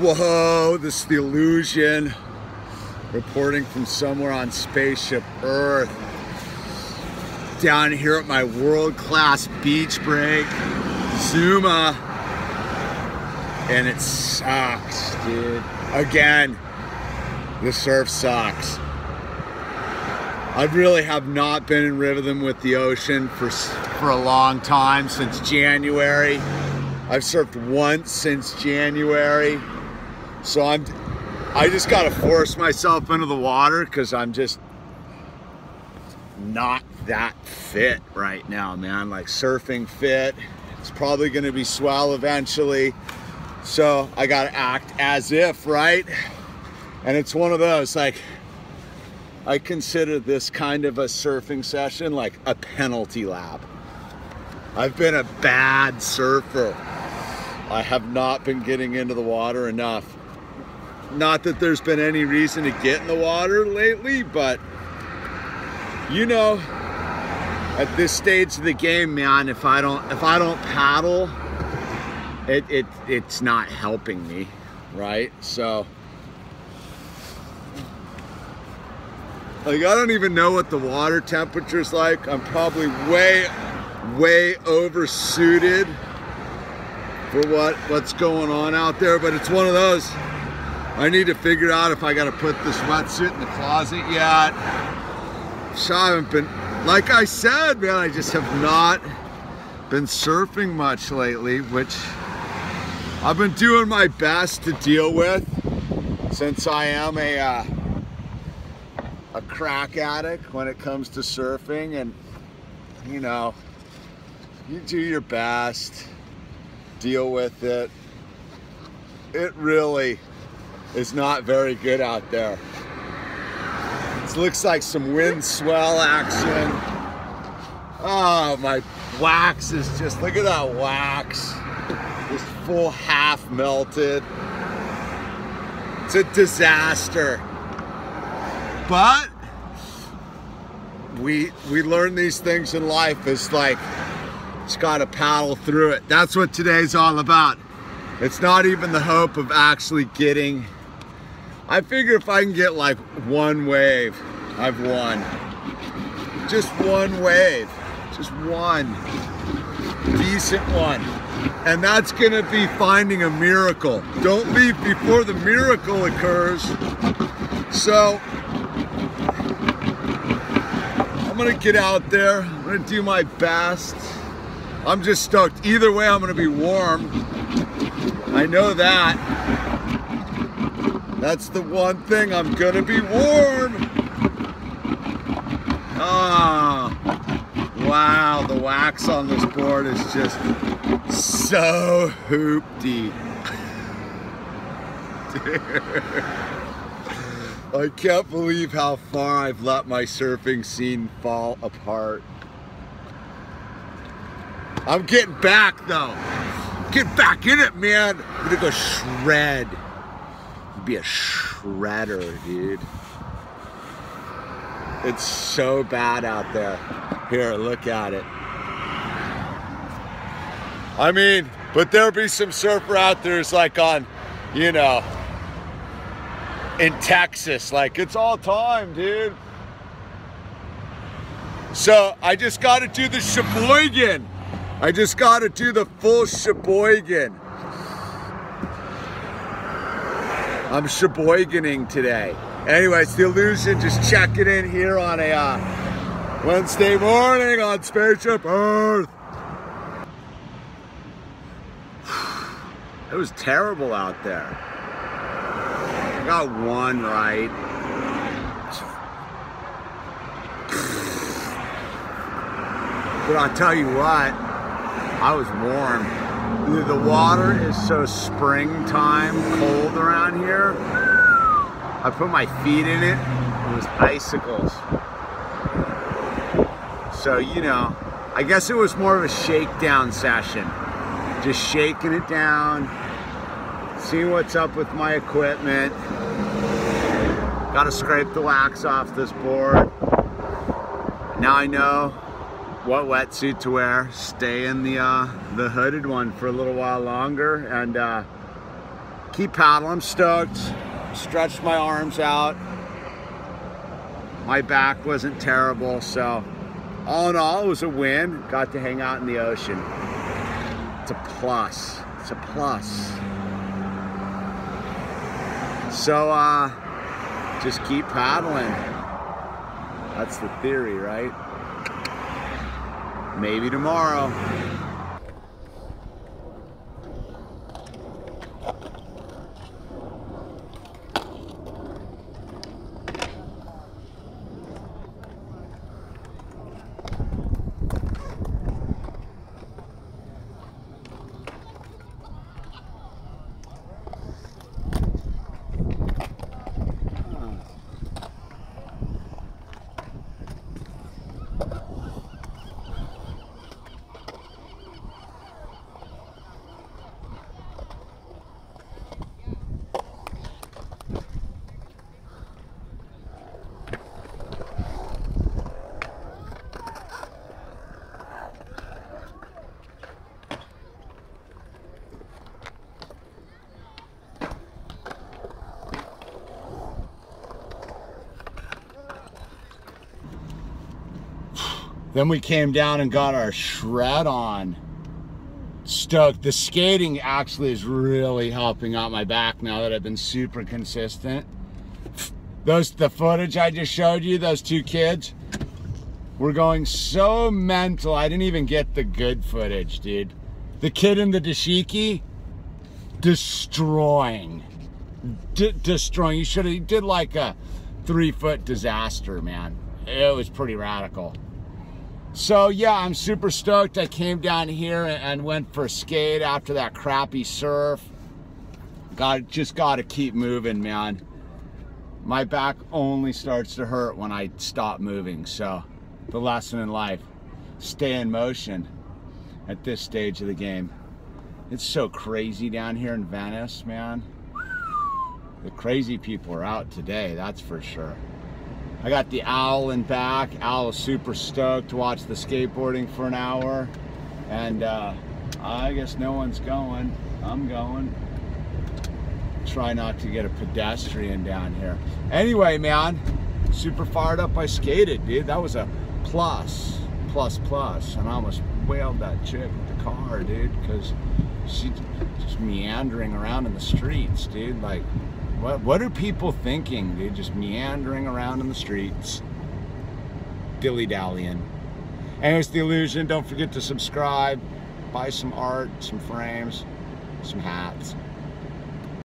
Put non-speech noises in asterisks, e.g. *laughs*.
Whoa, this is the illusion. Reporting from somewhere on Spaceship Earth. Down here at my world-class beach break, Zuma. And it sucks, dude. Again, the surf sucks. I really have not been in rhythm with the ocean for, for a long time, since January. I've surfed once since January. So I'm, I just gotta force myself into the water because I'm just not that fit right now, man. Like surfing fit. It's probably gonna be swell eventually. So I gotta act as if, right? And it's one of those, like, I consider this kind of a surfing session like a penalty lap. I've been a bad surfer. I have not been getting into the water enough. Not that there's been any reason to get in the water lately, but you know, at this stage of the game, man, if I don't if I don't paddle, it, it it's not helping me, right? So like I don't even know what the water temperature's like. I'm probably way way over suited for what what's going on out there, but it's one of those I need to figure out if I got to put this wetsuit in the closet yet. So I haven't been, like I said, man, I just have not been surfing much lately, which I've been doing my best to deal with since I am a uh, a crack addict when it comes to surfing and you know you do your best deal with it it really is not very good out there. It looks like some wind swell action. Oh, my wax is just, look at that wax. Just full half melted. It's a disaster. But we we learn these things in life. It's like, it's got to paddle through it. That's what today's all about. It's not even the hope of actually getting I figure if I can get like one wave, I've won. Just one wave, just one decent one. And that's gonna be finding a miracle. Don't leave before the miracle occurs. So, I'm gonna get out there, I'm gonna do my best. I'm just stoked. Either way, I'm gonna be warm. I know that. That's the one thing, I'm gonna be warm. Ah, oh, wow, the wax on this board is just so hoopty. *laughs* I can't believe how far I've let my surfing scene fall apart. I'm getting back though. Get back in it, man. I'm gonna go shred be a shredder, dude. It's so bad out there. Here, look at it. I mean, but there'll be some surfer out there who's like on, you know, in Texas. Like, it's all time, dude. So I just got to do the Sheboygan. I just got to do the full Sheboygan. I'm Sheboyganing today. Anyways, the illusion. Just checking in here on a uh, Wednesday morning on Spaceship Earth. *sighs* It was terrible out there. I got one right. *sighs* But I'll tell you what, I was warm. The water is so springtime cold around here. I put my feet in it, it was icicles. So, you know, I guess it was more of a shakedown session. Just shaking it down, seeing what's up with my equipment. Got to scrape the wax off this board. Now I know what wetsuit to wear. Stay in the uh, the hooded one for a little while longer, and uh, keep paddling. I'm stoked. Stretched my arms out. My back wasn't terrible, so all in all, it was a win. Got to hang out in the ocean. It's a plus. It's a plus. So, uh, just keep paddling. That's the theory, right? Maybe tomorrow. Then we came down and got our shred on. Stoked. The skating actually is really helping out my back now that I've been super consistent. Those the footage I just showed you, those two kids, were going so mental. I didn't even get the good footage, dude. The kid in the dashiki, destroying. D destroying. You should have did like a three foot disaster, man. It was pretty radical. So yeah, I'm super stoked. I came down here and went for a skate after that crappy surf. Got just got to keep moving, man. My back only starts to hurt when I stop moving. So the lesson in life, stay in motion at this stage of the game. It's so crazy down here in Venice, man. The crazy people are out today, that's for sure. I got the owl in back. Owl is super stoked to watch the skateboarding for an hour. And uh, I guess no one's going. I'm going. Try not to get a pedestrian down here. Anyway, man, super fired up. I skated, dude. That was a plus, plus, plus. And I almost whaled that chick with the car, dude, because she's just meandering around in the streets, dude. Like, what, what are people thinking, They're Just meandering around in the streets, dilly-dallying. Anyways, The Illusion, don't forget to subscribe, buy some art, some frames, some hats.